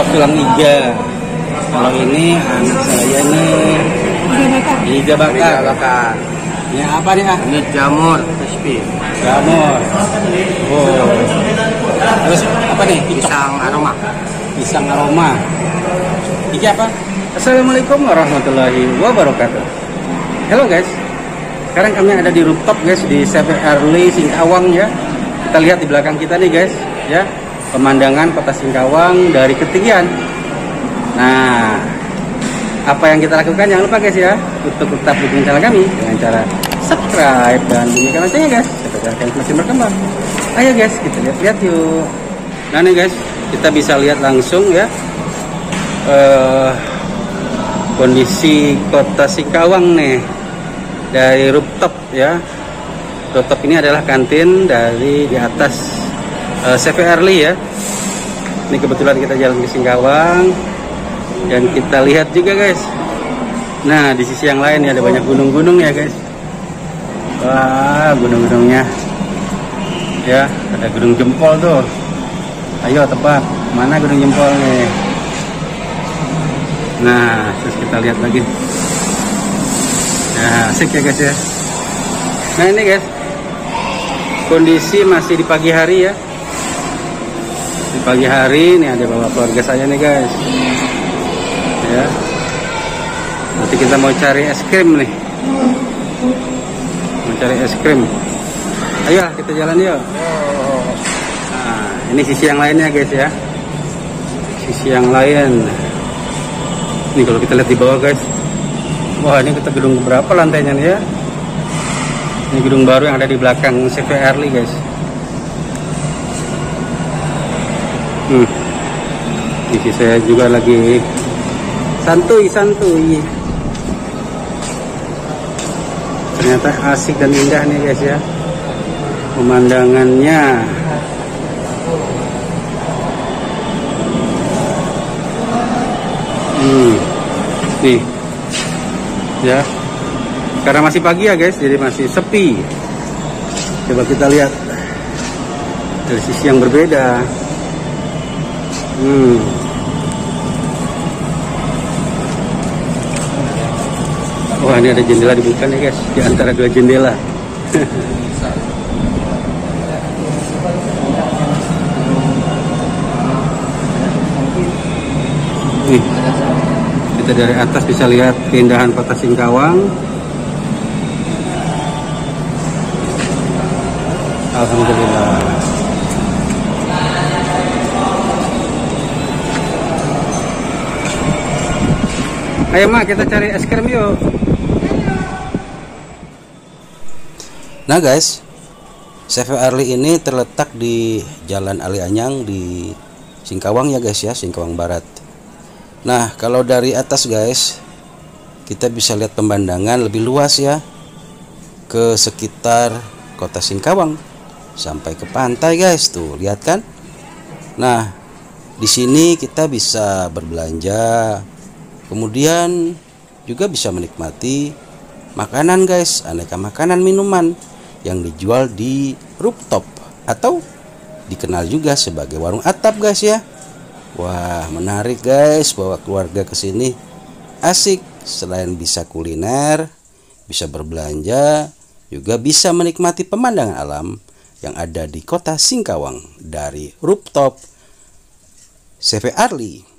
sop tulang iga. Kalau ini anak saya nih iga bakar. Iga bakar. Ini apa nih ah? Ini jamur crispy. Jamur. Oh. Terus apa nih? Pisang aroma. Pisang aroma. Ini apa? Assalamualaikum warahmatullahi wabarakatuh. Halo guys. Sekarang kami ada di rooftop guys di Seven Early Singkawang ya. Kita lihat di belakang kita nih guys ya. Pemandangan kota Singkawang dari ketinggian. Nah, apa yang kita lakukan jangan lupa guys ya untuk tetap dukung channel kami dengan cara subscribe dan bunyikan loncengnya guys supaya kalian masih berkembang. Ayo guys, kita lihat-lihat yuk. Nah nih guys, kita bisa lihat langsung ya eh, kondisi kota Singkawang nih dari rooftop ya. Rooftop ini adalah kantin dari di atas CV Early ya. Ini kebetulan kita jalan ke Singkawang dan kita lihat juga guys. Nah di sisi yang lain ya ada banyak gunung-gunung ya guys. Wah gunung-gunungnya ya ada gunung jempol tuh. Ayo tebak mana gunung jempol nih. Nah terus kita lihat lagi. Nah asik ya guys ya. Nah ini guys kondisi masih di pagi hari ya pagi hari ini ada bawa keluarga saya nih guys. Ya. Nanti kita mau cari es krim nih. Mau cari es krim. Ayo kita jalan yuk. Nah ini sisi yang lainnya guys ya. Sisi yang lain. Ini kalau kita lihat di bawah guys. Wah ini kita gedung berapa lantainya nih ya? Ini gedung baru yang ada di belakang CV Early guys Hmm. Isi saya juga lagi santuy santuy. Ternyata asik dan indah nih guys ya. Pemandangannya. Hmm. Nih. Ya. Karena masih pagi ya guys, jadi masih sepi. Coba kita lihat dari sisi yang berbeda. Hmm. Wah ini ada jendela dibuka nih guys di antara dua jendela. nih kita dari atas bisa lihat keindahan kota Singkawang. Alhamdulillah. Ayo mak kita cari es krim yuk. Nah guys, CV Early ini terletak di Jalan Ali Anyang di Singkawang ya guys ya, Singkawang Barat. Nah kalau dari atas guys, kita bisa lihat pemandangan lebih luas ya ke sekitar kota Singkawang sampai ke pantai guys tuh lihat kan. Nah di sini kita bisa berbelanja kemudian juga bisa menikmati makanan guys. Aneka makanan minuman yang dijual di rooftop atau dikenal juga sebagai warung atap guys ya. Wah menarik guys bawa keluarga ke sini. Asik. Selain bisa kuliner bisa berbelanja juga bisa menikmati pemandangan alam yang ada di kota Singkawang dari rooftop. CV Arli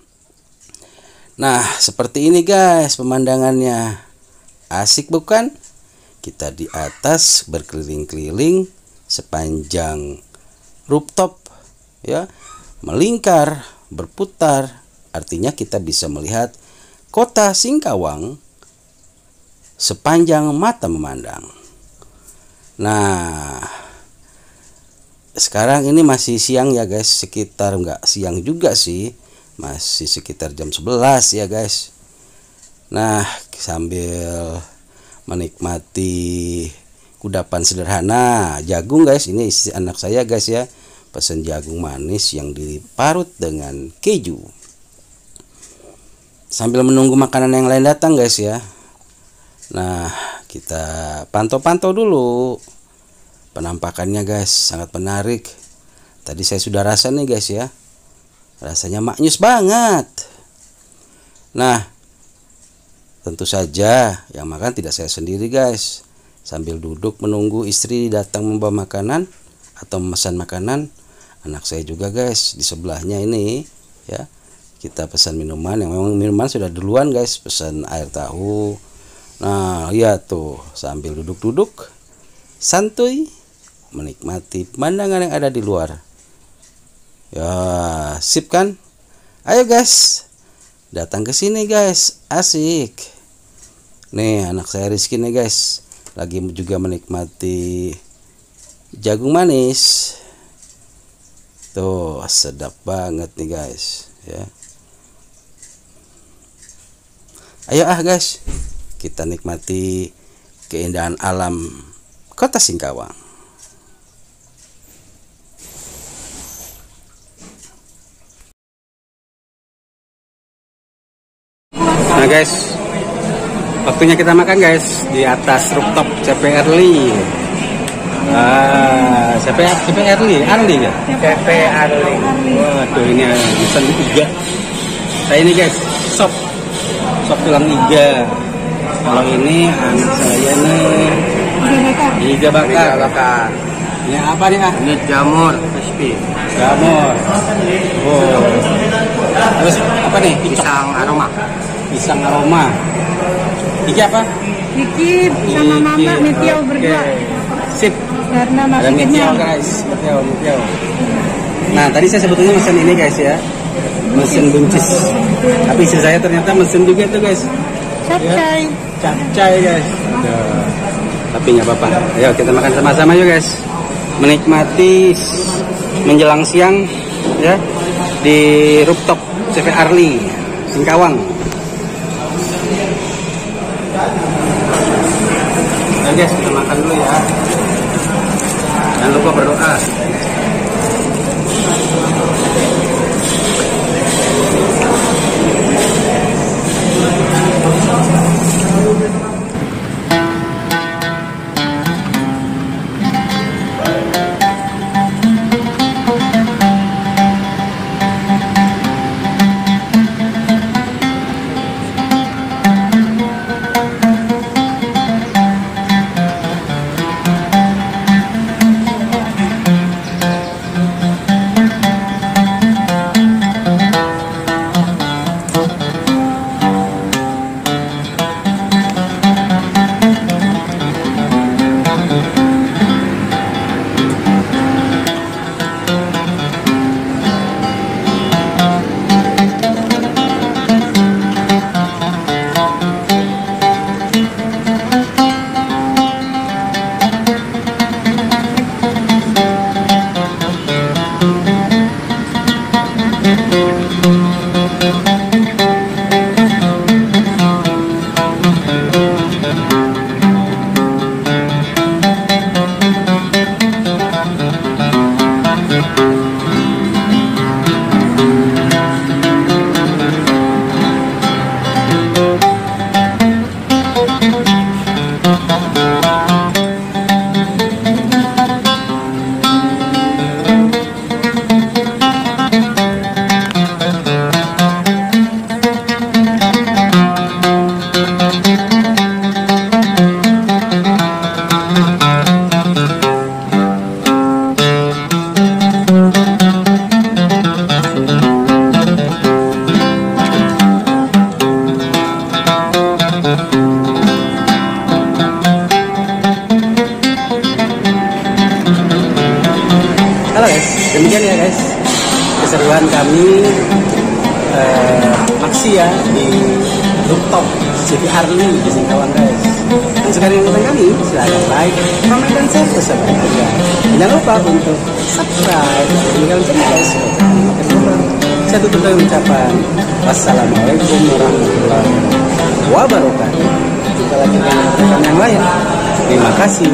Nah, seperti ini guys pemandangannya. Asik bukan? Kita di atas berkeliling-keliling sepanjang rooftop ya, melingkar, berputar. Artinya kita bisa melihat kota Singkawang sepanjang mata memandang. Nah, sekarang ini masih siang ya guys, sekitar nggak siang juga sih masih sekitar jam 11 ya guys. Nah sambil menikmati kudapan sederhana jagung guys. Ini isi anak saya guys ya. Pesen jagung manis yang diparut dengan keju. Sambil menunggu makanan yang lain datang guys ya. Nah kita pantau-pantau dulu penampakannya guys. Sangat menarik. Tadi saya sudah rasa nih guys ya rasanya maknyus banget. Nah tentu saja yang makan tidak saya sendiri guys. Sambil duduk menunggu istri datang membawa makanan atau memesan makanan anak saya juga guys di sebelahnya ini ya. Kita pesan minuman yang memang minuman sudah duluan guys pesan air tahu. Nah iya tuh sambil duduk-duduk santuy menikmati pemandangan yang ada di luar ya sip kan? Ayo guys. Datang ke sini guys. Asik. Nih anak saya Rizky nih guys. Lagi juga menikmati jagung manis. Tuh sedap banget nih guys. Ya. Ayo ah guys, kita nikmati keindahan alam kota Singkawang. Nah guys, waktunya kita makan guys di atas rooftop CP Early. Ah, CP CP Early, Arli ya? CP Arli. Waduh ini pesan tiga. Nah ini guys, sop sop tulang iga. Kalau ini anak saya nih iga bakar. bakar. Ini apa nih ah? Ini jamur crispy. Jamur. Oh. Terus apa nih? Pisang aroma. Pisang aroma. Iki apa? Dikit sama mama Iki. Mitio Oke. berdua Sip. karena masih kenyang. guys. Mitio, Mitio. Nah tadi saya sebetulnya mesin ini guys ya. Mesin buncis. Tapi istri saya ternyata mesin juga tuh guys. Capcay. capcay guys Aduh. tapi nggak apa-apa ayo kita makan sama-sama yuk guys menikmati menjelang siang ya di rooftop CV Arli Singkawang guys kita makan dulu ya. Jangan lupa berdoa demikian ya guys keseruan kami eh, maksi ya di rooftop CV Arli di Singkawang guys. Dan sekarang yang kami silahkan like, comment dan share sahabat juga. Jangan lupa untuk subscribe. Tinggal sini guys. Makin dulu. Saya tutup dengan ucapan wassalamualaikum warahmatullahi wabarakatuh. Jumpa lagi dengan yang lain. Terima kasih.